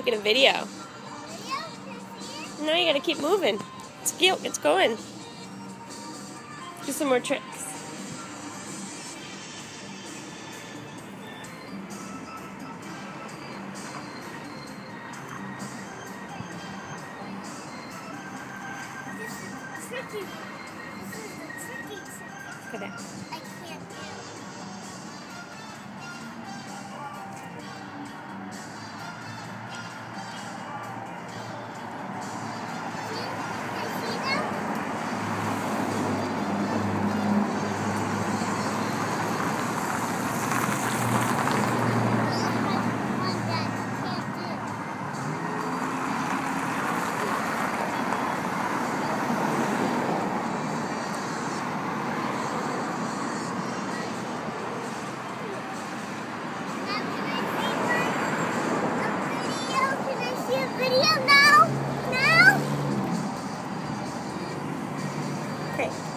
making a video. No, you gotta keep moving. It's cute. It's going. Do some more tricks. tricky. This is the tricky trick. Look at that. Okay.